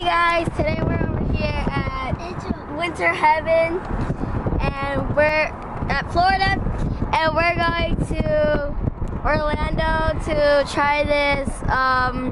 Hey guys, today we're over here at Winter Haven and we're at Florida and we're going to Orlando to try this um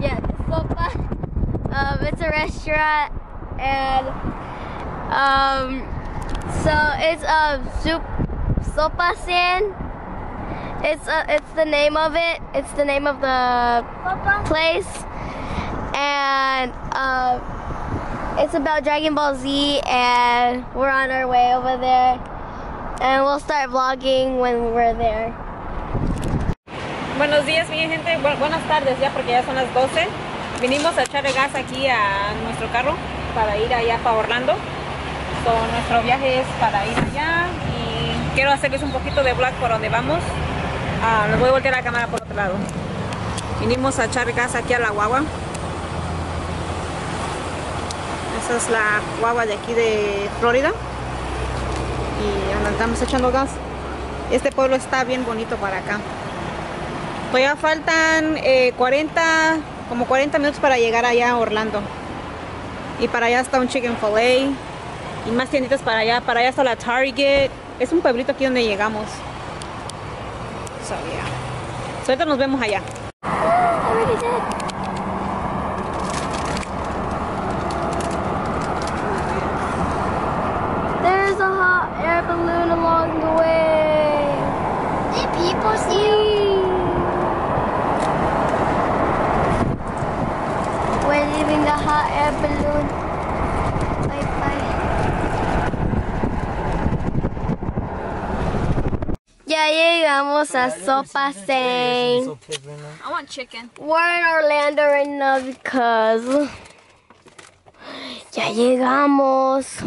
yeah, this sopa. Um it's a restaurant and um so it's a soup sopa stand. It's uh, it's the name of it. It's the name of the place and uh, it's about Dragon Ball Z, and we're on our way over there, and we'll start vlogging when we're there. Buenos días, mi gente. Bu- buenas tardes ya, porque ya son las 12. Vinimos a echarle gas aquí a nuestro carro para ir allá para Orlando. So, nuestro viaje es para ir allá y quiero hacerles un poquito de vlog por donde vamos. Ah, les voy a voltear la cámara por otro lado. Vinimos a echar gas aquí a la guagua. Es la guagua de aquí de Florida. Y andamos echando gas. Este pueblo está bien bonito para acá. Todavía faltan eh, 40, como 40 minutos para llegar allá a Orlando. Y para allá está un chicken filet. Y más tienditas para allá. Para allá está la Target. Es un pueblito aquí donde llegamos. So, ahorita nos vemos allá. I see you? We're leaving the hot air balloon. Bye bye. Ya llegamos a Sopa. I want chicken. We're in Orlando right now because ya llegamos.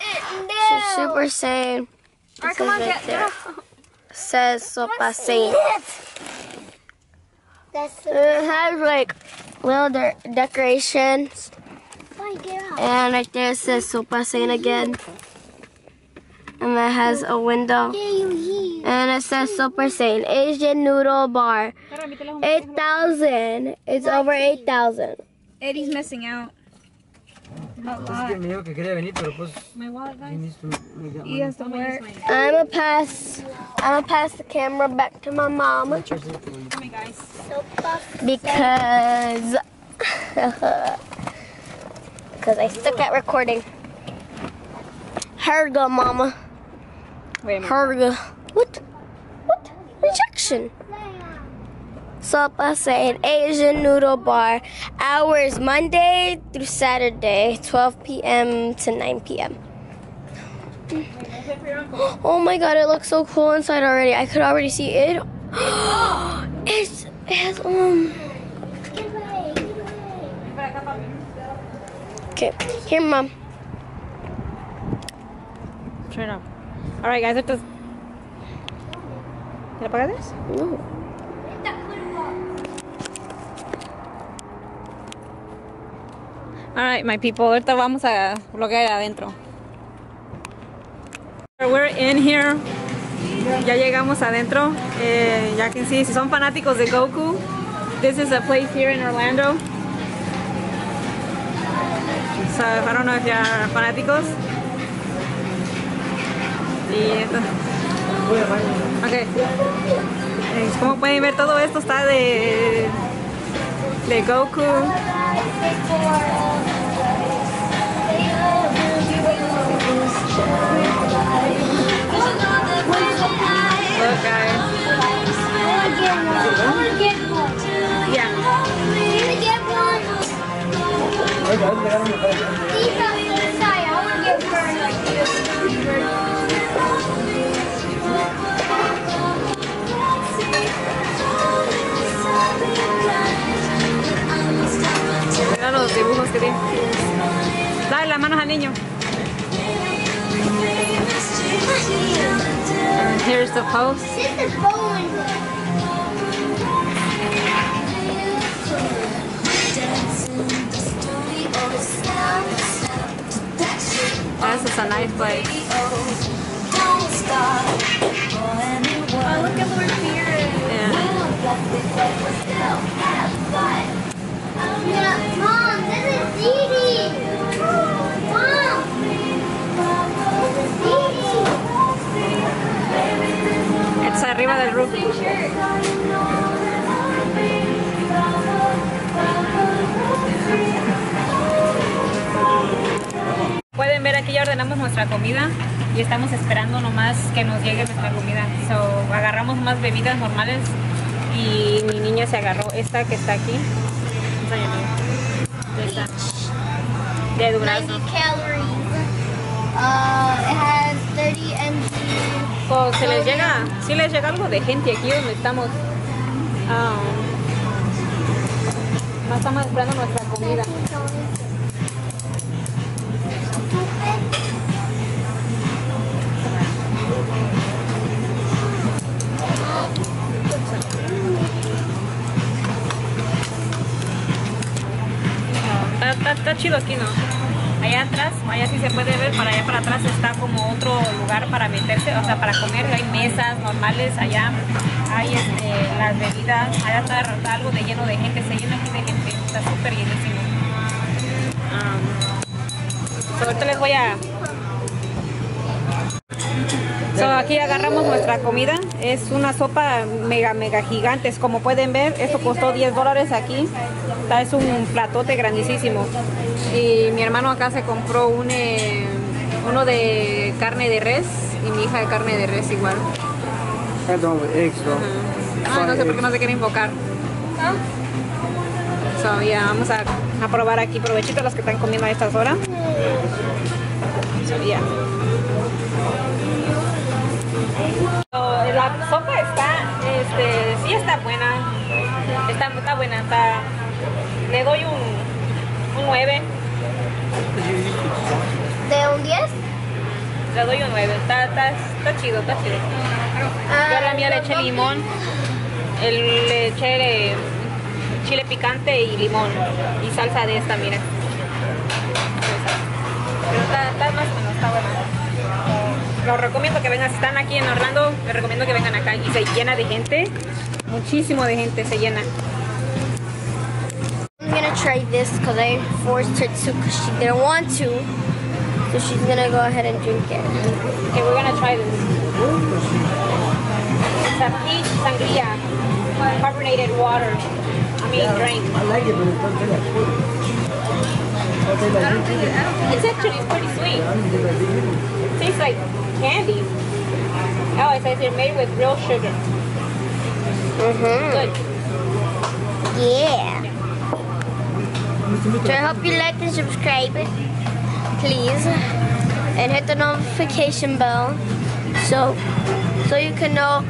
Eh, so Super Saiyan. Alright, come on, It get, says right there. Says Soupa Saiyan. That's It has like little decorations, fine. Get out. and right there it says Soupa Saiyan again. And that has a window. Yeah, you hear. And it says Soupa Saiyan Asian Noodle Bar. 8,000. It's over 8,000. Eddie's missing out. Es que me dijo que quería venir, pero pues My wallet, guys. viniste me llamaron. He has to work. I'm gonna pass. I'm gonna pass the camera back to my mom Echarse el cabello. Come here, guys. Because because I stuck at recording. Herga, mama. Wait a minute. Herga. What? What? Rejection. Soupa Saiyan Asian noodle bar. Hours Monday through Saturday, 12 p.m. to 9 p.m. Oh my god, it looks so cool inside already. I could already see it. it's, it has, um, Get away. Get away. okay. Here, mom. Turn it off. Alright, guys, ahorita. ¿Quieres apagar this? No. Alright, my people, ahorita vamos a vlogar adentro. We're in here. Ya llegamos adentro. Eh, ya que sí, si son fanáticos de Goku, this is a place here in Orlando. So, I don't know if you're fanáticos. Y esto. Ok. Eh, Como pueden ver, todo esto está de, de Goku. Look, guys. I want to get one. Yeah. Can I get one? These are. I want to get burned like this. Dale las manos al niño. Here's the post. This. This is a nice place. Nuestra comida y estamos esperando nomás que nos llegue nuestra comida. So, agarramos más bebidas normales y mi niña se agarró esta que está aquí. Esta. De 90 durazno. calories. Uh, it has 30 mg. So, se les llega, sí les llega algo de gente aquí donde estamos. Más estamos esperando nuestra comida. Chido aquí, ¿no? Allá atrás, allá sí se puede ver, para allá para atrás está como otro lugar para meterse, o sea, para comer. Hay mesas normales allá, hay este, las bebidas, allá está, algo de lleno de gente, se llena aquí de gente, está súper llenísimo. Um, so, ahorita les voy a... So, aquí agarramos nuestra comida. Es una sopa mega, mega gigante. Como pueden ver, esto costó 10 dólares aquí. Es un platote grandísimo. Y mi hermano acá se compró un, eh, uno de carne de res y mi hija de carne de res igual. Have eggs. Ah, no sé por qué no se quiere invocar. So, ya, vamos a, a probar aquí. Provechito los que están comiendo a estas horas. So, yeah. So, la sopa está, este, sí está buena. Está, está buena, está. Le doy un, un 9. ¿De un 10? Le doy un 9. Está, está, está chido, está chido. Yo a la mía le eché limón, el, le eché eh, chile picante y limón y salsa de esta, mira. Pero está, está más o menos, está buena. Lo recomiendo que vengan, si están aquí en Orlando, les recomiendo que vengan acá y se llena de gente, muchísimo de gente se llena. Try this because I forced her to because she didn't want to. So she's gonna go ahead and drink it. Okay, we're gonna try this. It's a peach sangria, carbonated water. I mean drink. I like it, but it doesn't taste like food. Don't like meat either. It's actually pretty sweet. I don't taste like meat either. tastes like candy. Oh, it says they're made with real sugar. Mm-hmm. Good. Yeah. So I hope you like and subscribe, please, and hit the notification bell, so so you can know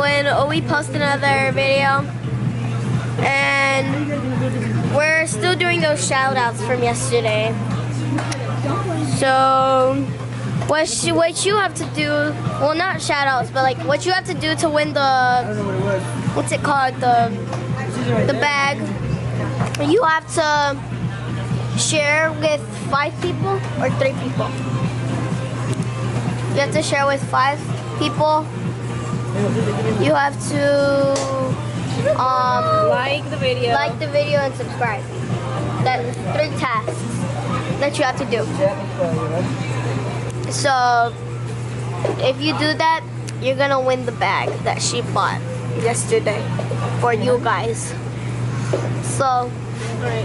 when we post another video. And we're still doing those shout outs from yesterday. So what sh- what you have to do, well not shout outs, but like what you have to do to win the what's it called the the bag you have to share with five people or three people? You have to share with five people. You have to um, Like the video. like the video and subscribe. That's three tasks that you have to do. So if you do that you're gonna win the bag that she bought yesterday for you guys so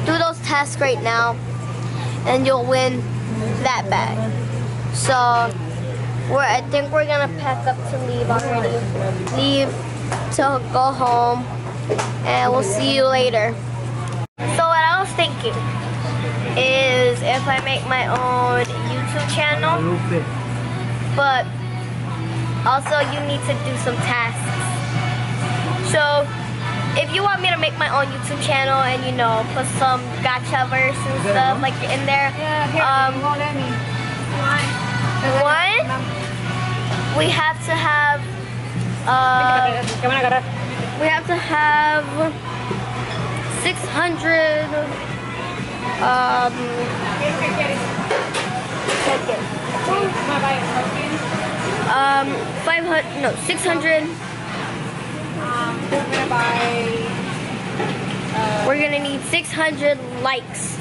do those tasks right now and you'll win that bag so we're i think we're gonna pack up to leave already leave to go home and we'll see you later so what i was thinking is if i make my own youtube channel A little bit. but also you need to do some tasks. You want me to make my own YouTube channel and you know put some Gachaverse and stuff like in there, um, one we have to have uh, ¿Qué van a agarrar? we have to have 600 um. Um, 500, no, 600. I'm gonna buy. We're gonna need 600 likes.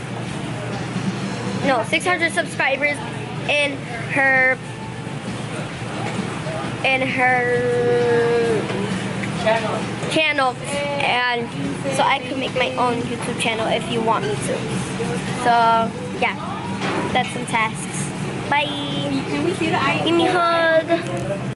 No, 600 subscribers in her, in her channel. And so I could make my own YouTube channel if you want me to. So, yeah. That's some tasks. Bye. Can we see the eye? Give me a hug.